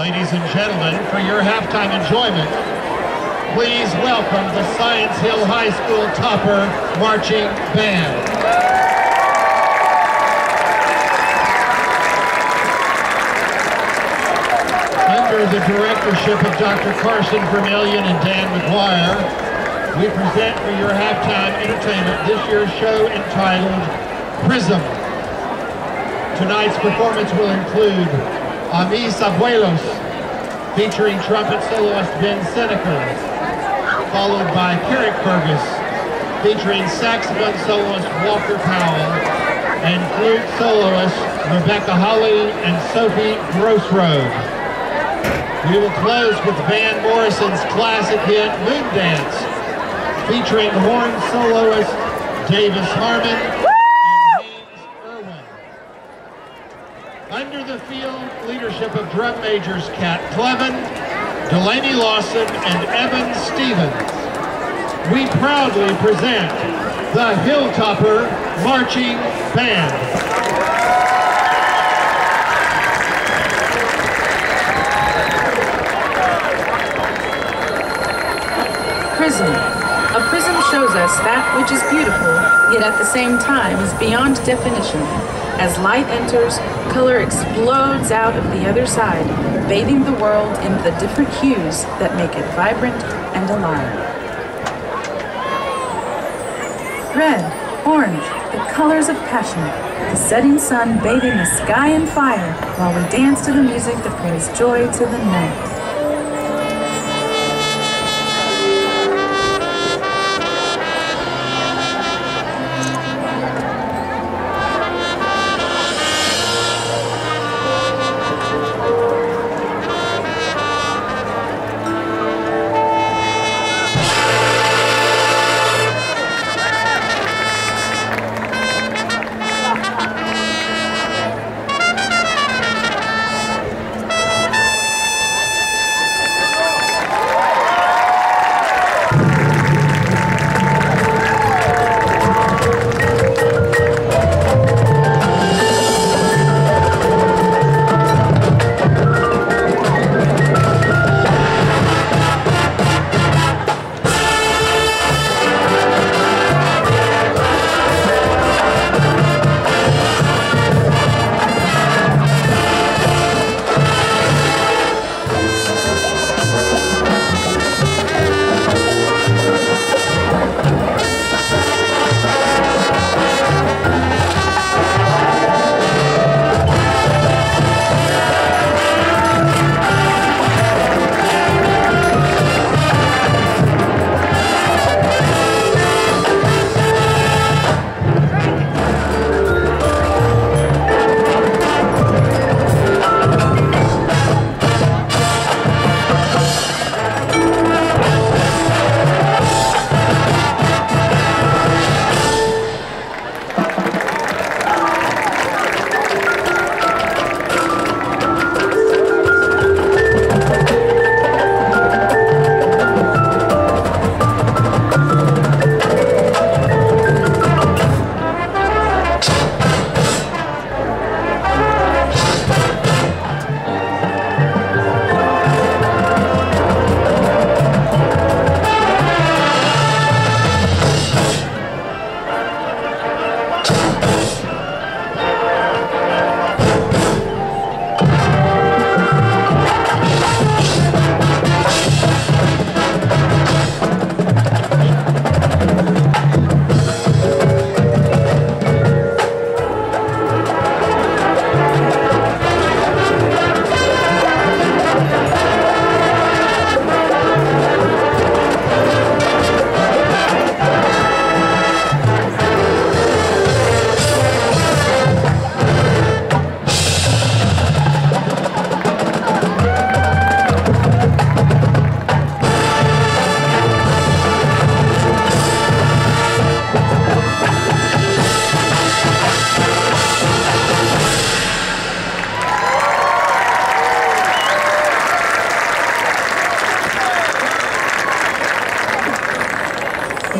Ladies and gentlemen, for your halftime enjoyment, please welcome the Science Hill High School Topper Marching Band. Under the directorship of Dr. Carson Vermillion and Dan McGuire, we present for your halftime entertainment this year's show entitled Prism. Tonight's performance will include A Mis Abuelos, featuring trumpet soloist Ben Seneca, followed by Carrick Fergus, featuring saxophone soloist Walker Powell, and flute soloist Rebecca Holly and Sophie Grossroad. We will close with Van Morrison's classic hit, Moondance, featuring horn soloist Davis Harmon and James Irwin. Under the field leadership of drum majors Cat Clevin, Delaney Lawson, and Evan Stevens, we proudly present the Hilltopper Marching Band. prism. A prism shows us that which is beautiful, yet at the same time is beyond definition. As light enters, color explodes out of the other side, bathing the world in the different hues that make it vibrant and alive. Red, orange, the colors of passion, the setting sun bathing the sky in fire while we dance to the music that brings joy to the night.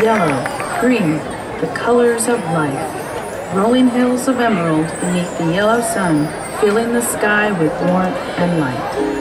yellow, green, the colors of life. Rolling hills of emerald beneath the yellow sun, filling the sky with warmth and light.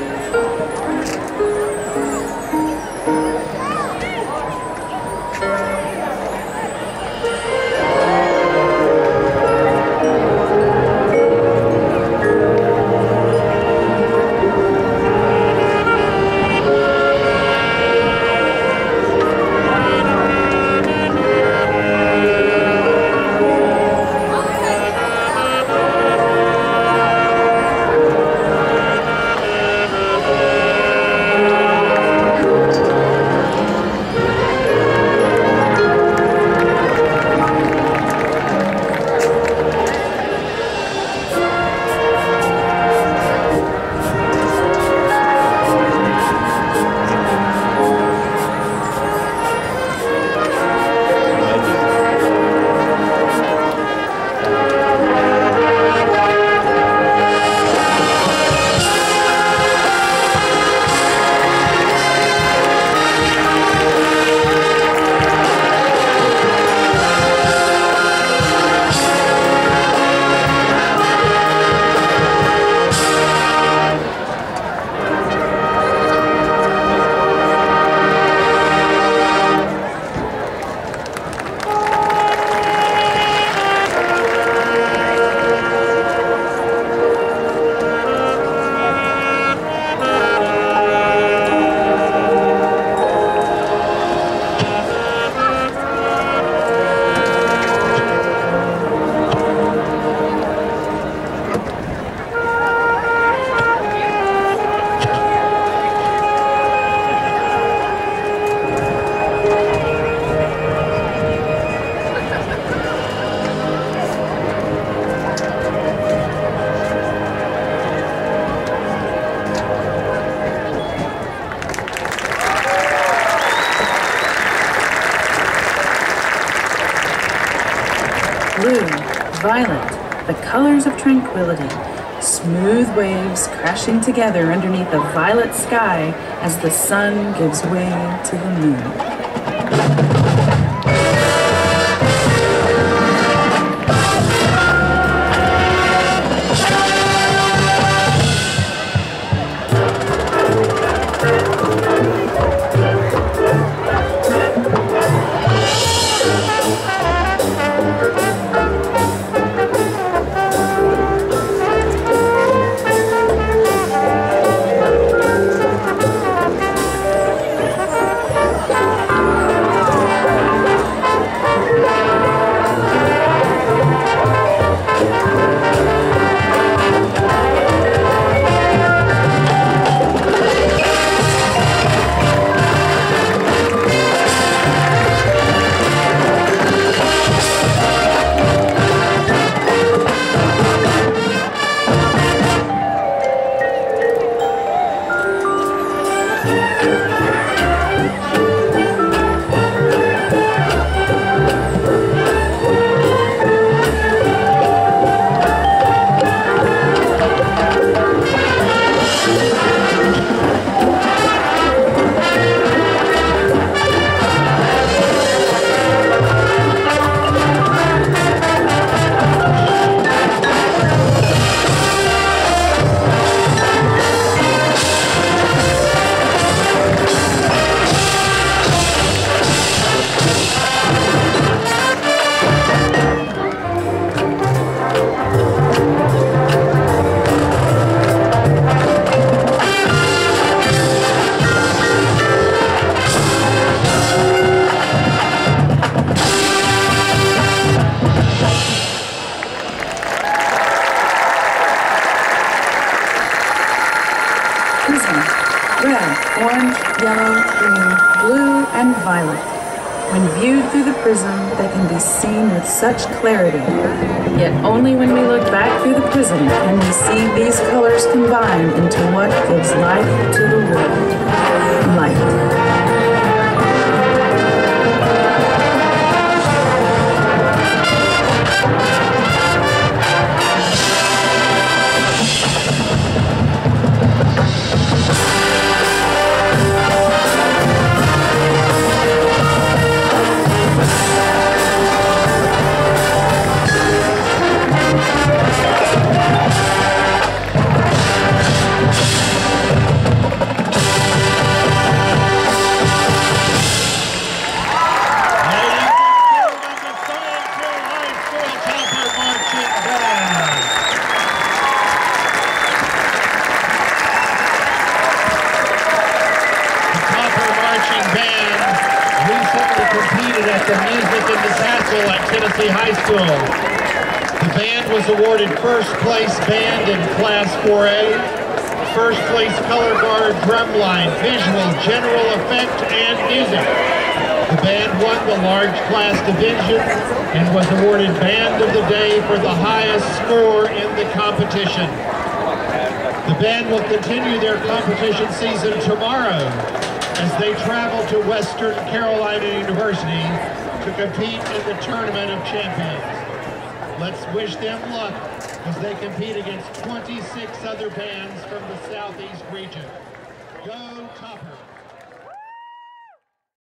Of tranquility, smooth waves crashing together underneath a violet sky as the sun gives way to the moon. Violet. When viewed through the prism, they can be seen with such clarity. Yet only when we look back through the prism can we see these colors combine into what gives life to the world. Light. High School. The band was awarded first place band in Class 4A, first place color guard drumline, visual, general effect, and music. The band won the large class division and was awarded Band of the Day for the highest score in the competition. The band will continue their competition season tomorrow as they travel to Western Carolina University to compete in the Tournament of Champions. Let's wish them luck as they compete against 26 other bands from the Southeast region. Go Topper!